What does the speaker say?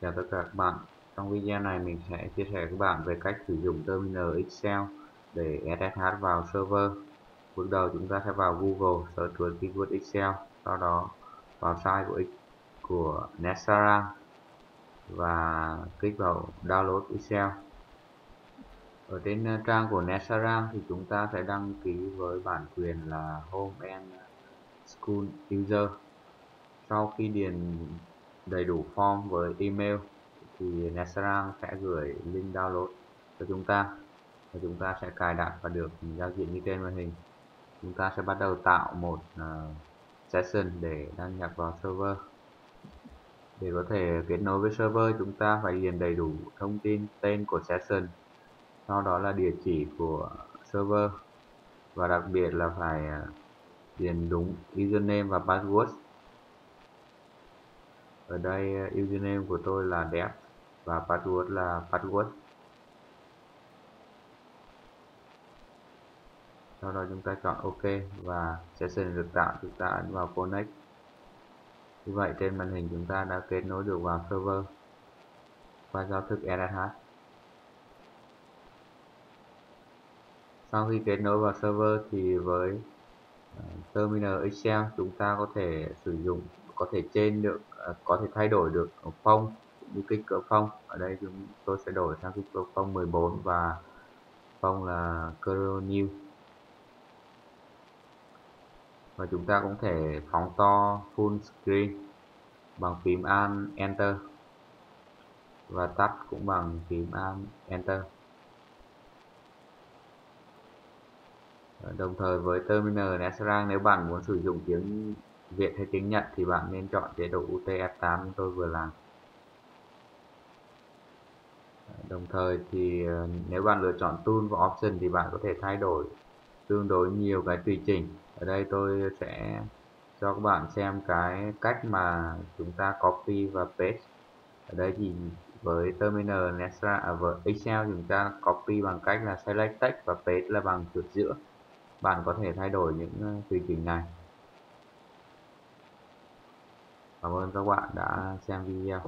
Chào tất cả các bạn. Trong video này mình sẽ chia sẻ với các bạn về cách sử dụng terminal Excel để SSH vào server. Bước đầu chúng ta sẽ vào Google search với keyword Excel, sau đó vào site của của Netsara và kích vào download Excel. Ở trên ờ, trang của Netsara thì chúng ta sẽ đăng ký với bản quyền là Home and School User. Sau khi điền đầy đủ form với email thì Nasara sẽ gửi link download cho chúng ta. Và chúng ta sẽ cài đặt và được giao diện như trên màn hình. Chúng ta sẽ bắt đầu tạo một uh, session để đăng nhập vào server. Để có thể kết nối với server chúng ta phải điền đầy đủ thông tin tên của session. Sau đó là địa chỉ của server. Và đặc biệt là phải ờ, điền đúng username và password ở đây ờ, username của tôi là dev và password là password sau đó chúng ta chọn ok và session được tạo chúng ta ấn vào connect. Như vậy trên màn hình chúng ta đã kết nối được vào server qua giao thức SSH sau khi kết nối vào server thì với ờ, terminal Excel chúng ta có thể sử dụng có thể trên được ờ, có thể thay đổi được phông như kích cỡ phông ở đây chúng tôi sẽ đổi sang kích cỡ phông 14 và phông là Curl New. Và chúng ta cũng thể phóng to full screen bằng phím Alt Enter và tắt cũng bằng phím Alt Enter. Đồng thời với terminal Nesrang, nếu bạn muốn sử dụng tiếng Việt hay tiếng Nhật thì bạn nên chọn chế độ UTF8 như tôi vừa làm. Đồng thời thì ờ, nếu bạn lựa chọn Tool và Option thì bạn có thể thay đổi tương đối nhiều cái tùy chỉnh. Ở đây tôi sẽ cho các bạn xem cái cách mà chúng ta copy và paste. Ở đây thì với terminal Nesra à, với Excel chúng ta copy bằng cách là select text và paste là bằng chuột giữa. Bạn có thể thay đổi những ờ, tùy chỉnh này. Cảm ơn các bạn đã xem video.